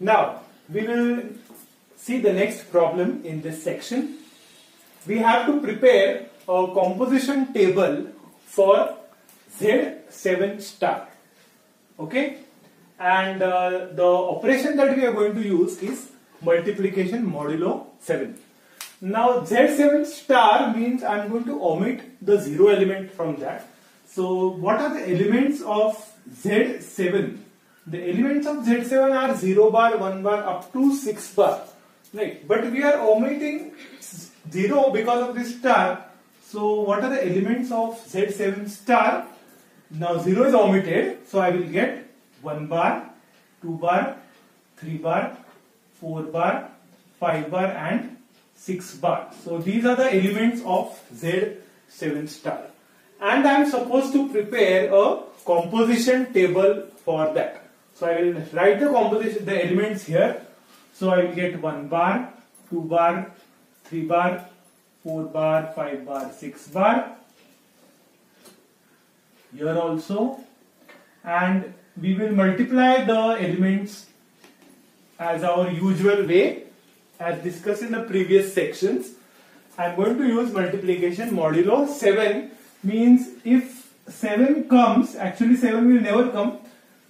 Now, we will see the next problem in this section. We have to prepare a composition table for Z7 star. Okay? And uh, the operation that we are going to use is multiplication modulo 7. Now Z7 star means I am going to omit the zero element from that. So what are the elements of Z7? The elements of Z7 are 0 bar, 1 bar up to 6 bar. Right. But we are omitting 0 because of this star. So what are the elements of Z7 star? Now 0 is omitted. So I will get 1 bar, 2 bar, 3 bar, 4 bar, 5 bar and 6 bar. So these are the elements of Z7 star. And I am supposed to prepare a composition table for that. So I will write the composition, the elements here. So I will get 1 bar, 2 bar, 3 bar, 4 bar, 5 bar, 6 bar. Here also. And we will multiply the elements as our usual way as discussed in the previous sections. I am going to use multiplication modulo 7 means if 7 comes, actually 7 will never come,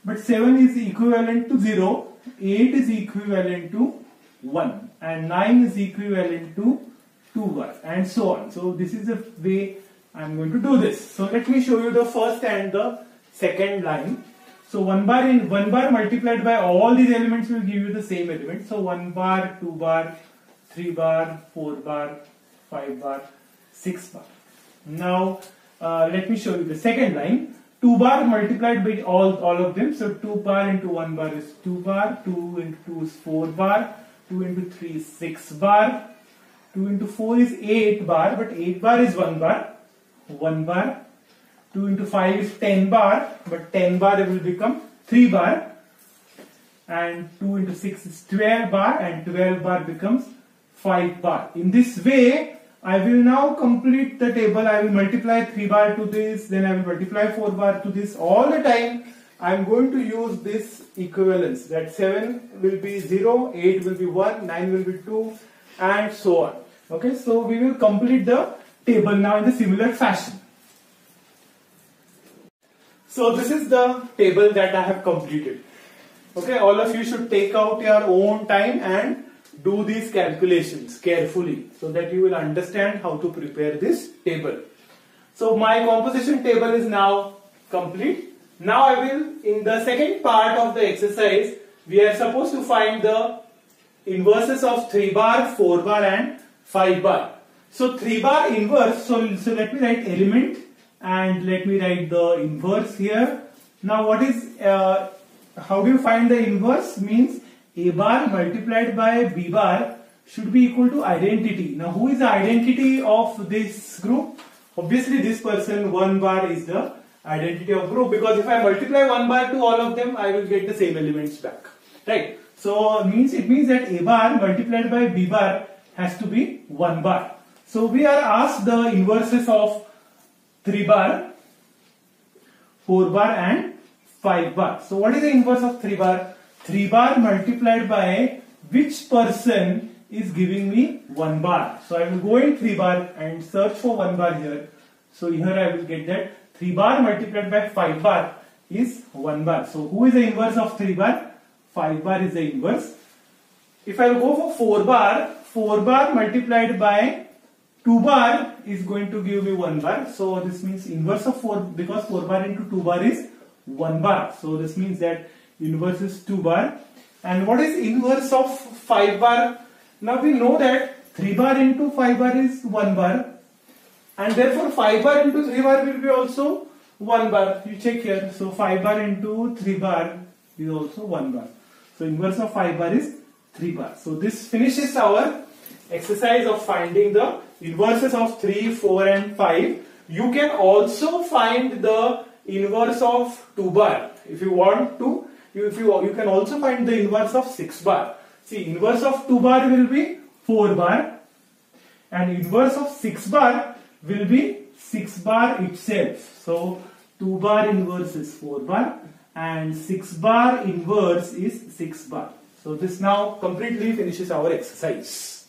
but 7 is equivalent to 0, 8 is equivalent to 1 and 9 is equivalent to 2 bar and so on. So this is the way I am going to do this. So let me show you the first and the second line. So 1 bar in 1 bar multiplied by all these elements will give you the same element. So 1 bar, 2 bar, 3 bar, 4 bar, 5 bar, 6 bar. Now uh, let me show you the second line. 2 bar multiplied by all, all of them. So 2 bar into 1 bar is 2 bar, 2 into 2 is 4 bar, 2 into 3 is 6 bar, 2 into 4 is 8 bar, but 8 bar is 1 bar, 1 bar, 2 into 5 is 10 bar, but 10 bar will become 3 bar, and 2 into 6 is 12 bar, and 12 bar becomes 5 bar. In this way, I will now complete the table. I will multiply 3 bar to this, then I will multiply 4 bar to this. All the time, I am going to use this equivalence that 7 will be 0, 8 will be 1, 9 will be 2 and so on. Okay, so we will complete the table now in the similar fashion. So this is the table that I have completed. Okay, all of you should take out your own time and do these calculations carefully so that you will understand how to prepare this table. So my composition table is now complete. Now I will, in the second part of the exercise, we are supposed to find the inverses of 3 bar, 4 bar and 5 bar. So 3 bar inverse, so, so let me write element and let me write the inverse here. Now what is, uh, how do you find the inverse? Means a bar multiplied by b bar should be equal to identity. Now who is the identity of this group? Obviously this person 1 bar is the identity of group because if I multiply 1 bar to all of them I will get the same elements back. Right. So means it means that a bar multiplied by b bar has to be 1 bar. So we are asked the inverses of 3 bar, 4 bar and 5 bar. So what is the inverse of 3 bar? 3 bar multiplied by which person is giving me 1 bar. So I will go in 3 bar and search for 1 bar here. So here I will get that 3 bar multiplied by 5 bar is 1 bar. So who is the inverse of 3 bar? 5 bar is the inverse. If I go for 4 bar, 4 bar multiplied by 2 bar is going to give me 1 bar. So this means inverse of 4 because 4 bar into 2 bar is 1 bar. So this means that inverse is 2 bar. And what is inverse of 5 bar? Now we know that 3 bar into 5 bar is 1 bar. And therefore 5 bar into 3 bar will be also 1 bar. You check here. So 5 bar into 3 bar is also 1 bar. So inverse of 5 bar is 3 bar. So this finishes our exercise of finding the inverses of 3, 4 and 5. You can also find the inverse of 2 bar. If you want to, if you, you can also find the inverse of 6 bar. See, inverse of 2 bar will be 4 bar and inverse of 6 bar will be 6 bar itself. So, 2 bar inverse is 4 bar and 6 bar inverse is 6 bar. So this now completely finishes our exercise.